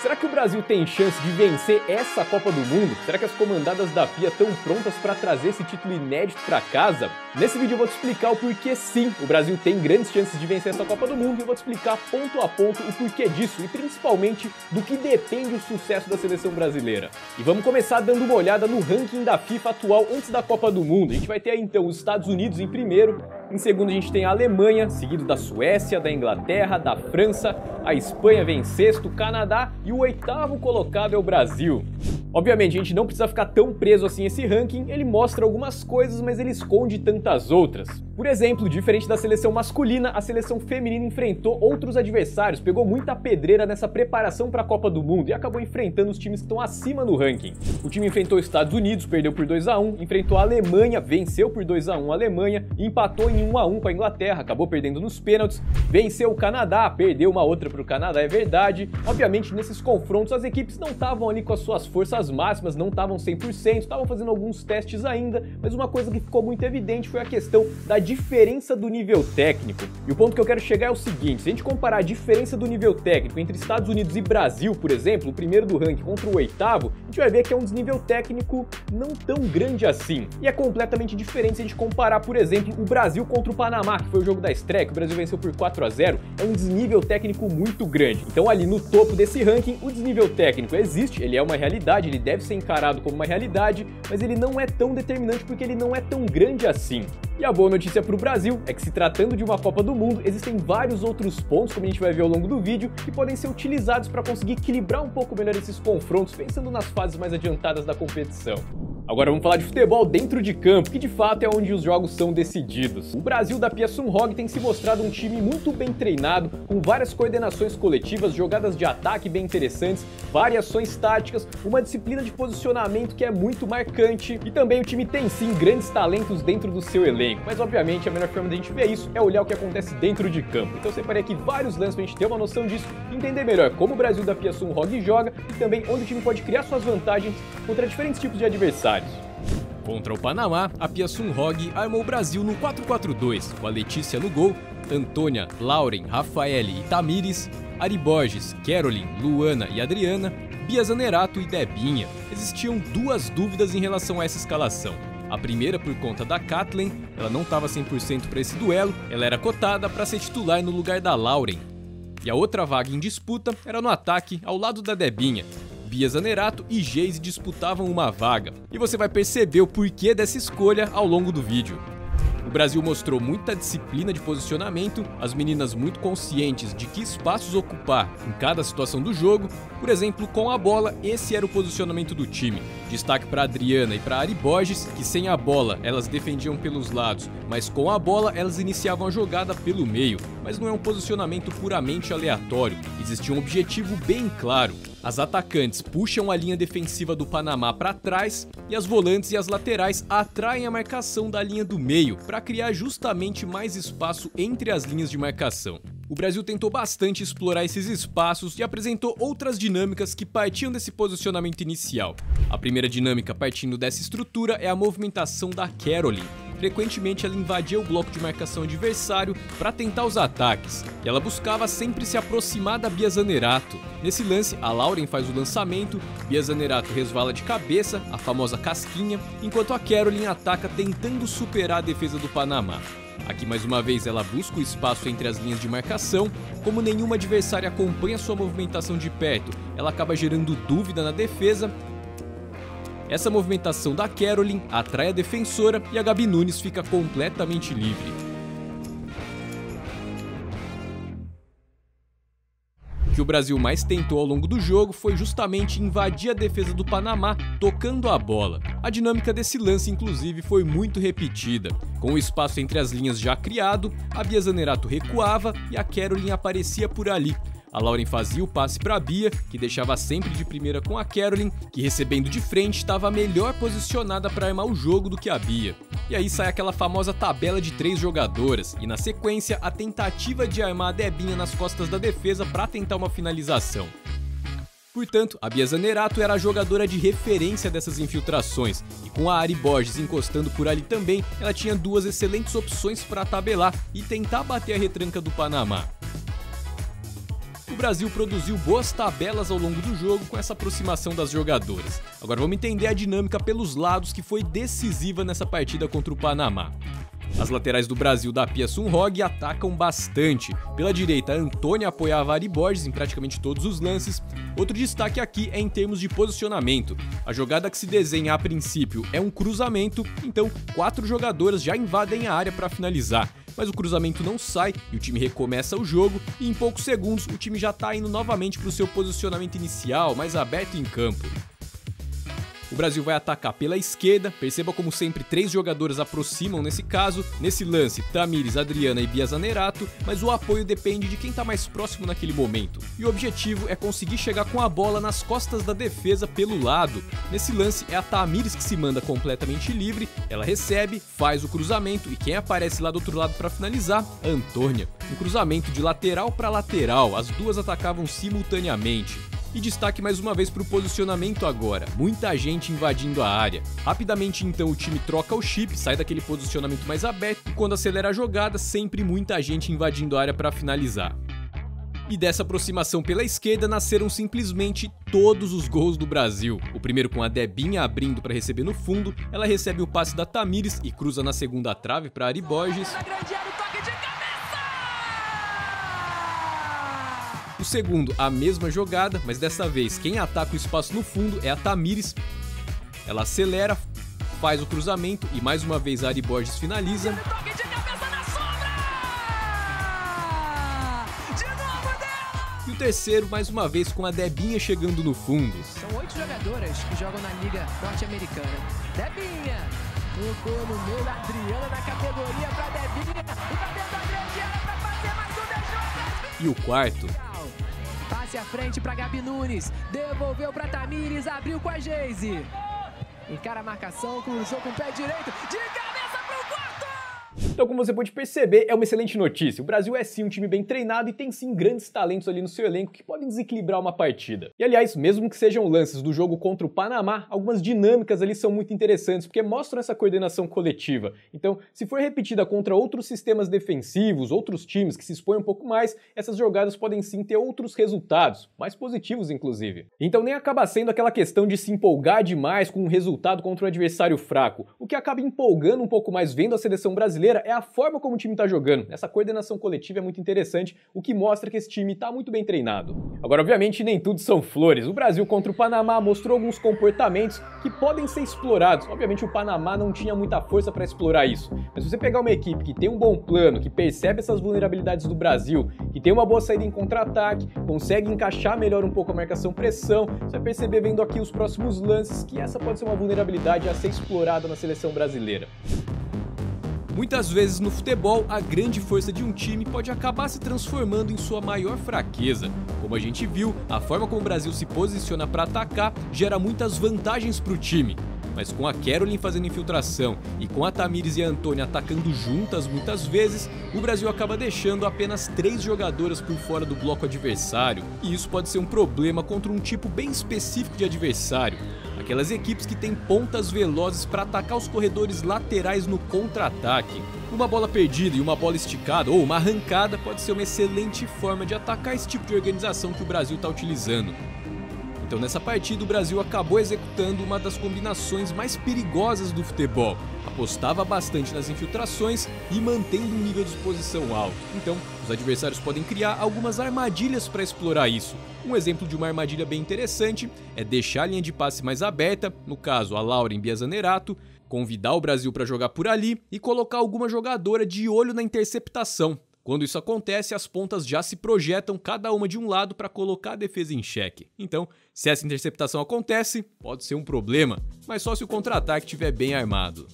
Será que o Brasil tem chance de vencer essa Copa do Mundo? Será que as comandadas da Pia estão prontas para trazer esse título inédito para casa? Nesse vídeo eu vou te explicar o porquê sim, o Brasil tem grandes chances de vencer essa Copa do Mundo e eu vou te explicar ponto a ponto o porquê disso e principalmente do que depende o sucesso da seleção brasileira. E vamos começar dando uma olhada no ranking da FIFA atual antes da Copa do Mundo. A gente vai ter aí então os Estados Unidos em primeiro, em segundo a gente tem a Alemanha, seguido da Suécia, da Inglaterra, da França, a Espanha vem em sexto, Canadá e o oitavo colocado é o Brasil. Obviamente, a gente não precisa ficar tão preso assim esse ranking, ele mostra algumas coisas, mas ele esconde tantas outras. Por exemplo, diferente da seleção masculina, a seleção feminina enfrentou outros adversários, pegou muita pedreira nessa preparação para a Copa do Mundo e acabou enfrentando os times que estão acima no ranking. O time enfrentou os Estados Unidos, perdeu por 2 a 1, enfrentou a Alemanha, venceu por 2 a 1 a Alemanha empatou em 1 a 1 com a Inglaterra, acabou perdendo nos pênaltis, venceu o Canadá, perdeu uma outra para o Canadá, é verdade. Obviamente, nesses confrontos as equipes não estavam ali com as suas forças as máximas não estavam 100%, estavam fazendo alguns testes ainda, mas uma coisa que ficou muito evidente foi a questão da diferença do nível técnico. E o ponto que eu quero chegar é o seguinte: se a gente comparar a diferença do nível técnico entre Estados Unidos e Brasil, por exemplo, o primeiro do ranking contra o oitavo, a gente vai ver que é um desnível técnico não tão grande assim. E é completamente diferente se a gente comparar, por exemplo, o Brasil contra o Panamá, que foi o jogo da estreia, que o Brasil venceu por 4 a 0 é um desnível técnico muito grande. Então, ali no topo desse ranking, o desnível técnico existe, ele é uma realidade ele deve ser encarado como uma realidade, mas ele não é tão determinante porque ele não é tão grande assim. E a boa notícia para o Brasil é que, se tratando de uma Copa do Mundo, existem vários outros pontos, como a gente vai ver ao longo do vídeo, que podem ser utilizados para conseguir equilibrar um pouco melhor esses confrontos, pensando nas fases mais adiantadas da competição. Agora vamos falar de futebol dentro de campo, que de fato é onde os jogos são decididos. O Brasil da Pia Sunhog tem se mostrado um time muito bem treinado, com várias coordenações coletivas, jogadas de ataque bem interessantes, variações táticas, uma disciplina de posicionamento que é muito marcante e também o time tem sim grandes talentos dentro do seu elenco. Mas obviamente a melhor forma de a gente ver isso é olhar o que acontece dentro de campo. Então eu separei aqui vários lances pra gente ter uma noção disso, entender melhor como o Brasil da Pia Sunhog joga e também onde o time pode criar suas vantagens contra diferentes tipos de adversários. Contra o Panamá, a Pia Sunhog armou o Brasil no 4-4-2, com a Letícia no gol, Antônia, Lauren, Rafaele e Tamires, Ari Borges, Carolyn, Luana e Adriana, Bia Zanerato e Debinha. Existiam duas dúvidas em relação a essa escalação. A primeira por conta da Kathleen, ela não estava 100% para esse duelo, ela era cotada para ser titular no lugar da Lauren. E a outra vaga em disputa era no ataque, ao lado da Debinha, Bia Zanerato e Geise disputavam uma vaga, e você vai perceber o porquê dessa escolha ao longo do vídeo. O Brasil mostrou muita disciplina de posicionamento, as meninas muito conscientes de que espaços ocupar em cada situação do jogo. Por exemplo, com a bola, esse era o posicionamento do time. Destaque para Adriana e para Ari Borges, que sem a bola elas defendiam pelos lados, mas com a bola elas iniciavam a jogada pelo meio. Mas não é um posicionamento puramente aleatório, existia um objetivo bem claro. As atacantes puxam a linha defensiva do Panamá para trás e as volantes e as laterais atraem a marcação da linha do meio para criar justamente mais espaço entre as linhas de marcação. O Brasil tentou bastante explorar esses espaços e apresentou outras dinâmicas que partiam desse posicionamento inicial. A primeira dinâmica partindo dessa estrutura é a movimentação da Caroline, frequentemente ela invadia o bloco de marcação adversário para tentar os ataques, e ela buscava sempre se aproximar da Bia Zanerato. Nesse lance, a Lauren faz o lançamento, Bia Zanerato resvala de cabeça, a famosa casquinha, enquanto a Caroline ataca tentando superar a defesa do Panamá. Aqui mais uma vez ela busca o espaço entre as linhas de marcação, como nenhuma adversária acompanha sua movimentação de perto, ela acaba gerando dúvida na defesa essa movimentação da Caroline atrai a defensora e a Gabi Nunes fica completamente livre. O que o Brasil mais tentou ao longo do jogo foi justamente invadir a defesa do Panamá tocando a bola. A dinâmica desse lance, inclusive, foi muito repetida. Com o espaço entre as linhas já criado, a Bia Zanerato recuava e a Caroline aparecia por ali, a Lauren fazia o passe para a Bia, que deixava sempre de primeira com a Carolyn, que recebendo de frente estava melhor posicionada para armar o jogo do que a Bia. E aí sai aquela famosa tabela de três jogadoras, e na sequência a tentativa de armar a Debinha nas costas da defesa para tentar uma finalização. Portanto, a Bia Zanerato era a jogadora de referência dessas infiltrações, e com a Ari Borges encostando por ali também, ela tinha duas excelentes opções para tabelar e tentar bater a retranca do Panamá. Brasil produziu boas tabelas ao longo do jogo com essa aproximação das jogadoras. Agora vamos entender a dinâmica pelos lados que foi decisiva nessa partida contra o Panamá. As laterais do Brasil da Pia Sunhog atacam bastante. Pela direita, Antônia apoiava Ari Borges em praticamente todos os lances. Outro destaque aqui é em termos de posicionamento. A jogada que se desenha a princípio é um cruzamento, então quatro jogadoras já invadem a área para finalizar. Mas o cruzamento não sai e o time recomeça o jogo e em poucos segundos o time já está indo novamente para o seu posicionamento inicial, mais aberto em campo. Brasil vai atacar pela esquerda, perceba como sempre três jogadores aproximam nesse caso, nesse lance Tamires, Adriana e Bia Zanerato, mas o apoio depende de quem está mais próximo naquele momento. E o objetivo é conseguir chegar com a bola nas costas da defesa pelo lado. Nesse lance é a Tamires que se manda completamente livre, ela recebe, faz o cruzamento e quem aparece lá do outro lado para finalizar? Antônia. Um cruzamento de lateral para lateral, as duas atacavam simultaneamente. E destaque mais uma vez para o posicionamento agora, muita gente invadindo a área. Rapidamente então o time troca o chip, sai daquele posicionamento mais aberto e quando acelera a jogada, sempre muita gente invadindo a área para finalizar. E dessa aproximação pela esquerda nasceram simplesmente todos os gols do Brasil. O primeiro com a Debinha abrindo para receber no fundo, ela recebe o passe da Tamires e cruza na segunda trave para Ari Borges. O segundo, a mesma jogada, mas dessa vez quem ataca o espaço no fundo é a Tamires. Ela acelera, faz o cruzamento e mais uma vez a Ari Borges finaliza. E o terceiro, mais uma vez, com a Debinha chegando no fundo. São oito jogadoras que jogam na Liga Norte-Americana. Debinha! Tocou no meio da Adriana na categoria pra Debinha. O cabelo da grande era pra fazer mais um. E o quarto, Passe à frente para Gabi Nunes. Devolveu para Tamires. Abriu com a Geise. Encara a marcação. Cruzou com o pé direito. De cabeça pro quarto. Então, como você pode perceber, é uma excelente notícia. O Brasil é sim um time bem treinado e tem sim grandes talentos ali no seu elenco que podem desequilibrar uma partida. E aliás, mesmo que sejam lances do jogo contra o Panamá, algumas dinâmicas ali são muito interessantes porque mostram essa coordenação coletiva. Então, se for repetida contra outros sistemas defensivos, outros times que se expõem um pouco mais, essas jogadas podem sim ter outros resultados, mais positivos inclusive. Então, nem acaba sendo aquela questão de se empolgar demais com um resultado contra um adversário fraco. O que acaba empolgando um pouco mais vendo a seleção brasileira é a forma como o time está jogando. Essa coordenação coletiva é muito interessante, o que mostra que esse time está muito bem treinado. Agora, obviamente, nem tudo são flores. O Brasil contra o Panamá mostrou alguns comportamentos que podem ser explorados. Obviamente, o Panamá não tinha muita força para explorar isso. Mas se você pegar uma equipe que tem um bom plano, que percebe essas vulnerabilidades do Brasil, que tem uma boa saída em contra-ataque, consegue encaixar melhor um pouco a marcação-pressão, você vai perceber vendo aqui os próximos lances que essa pode ser uma vulnerabilidade a ser explorada na seleção brasileira. Muitas vezes no futebol, a grande força de um time pode acabar se transformando em sua maior fraqueza. Como a gente viu, a forma como o Brasil se posiciona para atacar gera muitas vantagens para o time. Mas com a Caroline fazendo infiltração e com a Tamires e a Antônia atacando juntas muitas vezes, o Brasil acaba deixando apenas três jogadoras por fora do bloco adversário. E isso pode ser um problema contra um tipo bem específico de adversário aquelas equipes que têm pontas velozes para atacar os corredores laterais no contra-ataque. Uma bola perdida e uma bola esticada ou uma arrancada pode ser uma excelente forma de atacar esse tipo de organização que o Brasil está utilizando. Então, nessa partida, o Brasil acabou executando uma das combinações mais perigosas do futebol. Apostava bastante nas infiltrações e mantendo um nível de exposição alto. Então, os adversários podem criar algumas armadilhas para explorar isso. Um exemplo de uma armadilha bem interessante é deixar a linha de passe mais aberta, no caso a Lauren Biazanerato, convidar o Brasil para jogar por ali e colocar alguma jogadora de olho na interceptação, quando isso acontece, as pontas já se projetam cada uma de um lado para colocar a defesa em xeque. Então, se essa interceptação acontece, pode ser um problema, mas só se o contra-ataque estiver bem armado.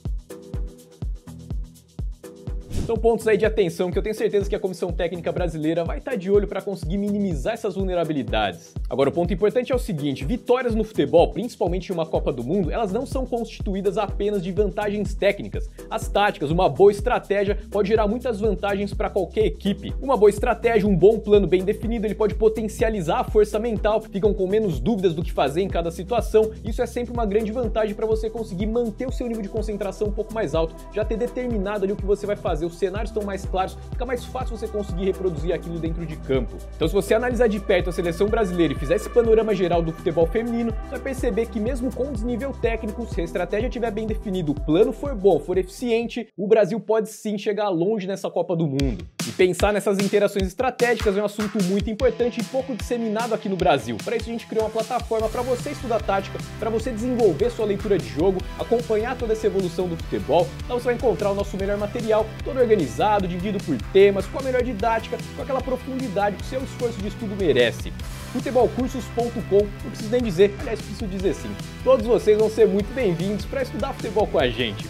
São pontos aí de atenção que eu tenho certeza que a comissão técnica brasileira vai estar de olho para conseguir minimizar essas vulnerabilidades. Agora, o ponto importante é o seguinte: vitórias no futebol, principalmente em uma Copa do Mundo, elas não são constituídas apenas de vantagens técnicas. As táticas, uma boa estratégia pode gerar muitas vantagens para qualquer equipe. Uma boa estratégia, um bom plano bem definido, ele pode potencializar a força mental, ficam com menos dúvidas do que fazer em cada situação. Isso é sempre uma grande vantagem para você conseguir manter o seu nível de concentração um pouco mais alto, já ter determinado ali o que você vai fazer, os cenários estão mais claros, fica mais fácil você conseguir reproduzir aquilo dentro de campo. Então, se você analisar de perto a seleção brasileira e fizer esse panorama geral do futebol feminino, você vai perceber que mesmo com desnível técnico, se a estratégia estiver bem definida, o plano for bom, for eficiente, o Brasil pode sim chegar longe nessa Copa do Mundo. E pensar nessas interações estratégicas é um assunto muito importante e pouco disseminado aqui no Brasil. Para isso a gente criou uma plataforma para você estudar tática, para você desenvolver sua leitura de jogo, acompanhar toda essa evolução do futebol. Lá você vai encontrar o nosso melhor material, todo organizado, dividido por temas, com a melhor didática, com aquela profundidade que o seu esforço de estudo merece futebolcursos.com, não preciso nem dizer, aliás, preciso dizer sim. Todos vocês vão ser muito bem-vindos para estudar futebol com a gente.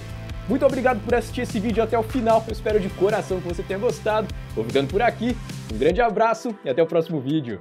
Muito obrigado por assistir esse vídeo até o final, eu espero de coração que você tenha gostado. Vou ficando por aqui, um grande abraço e até o próximo vídeo.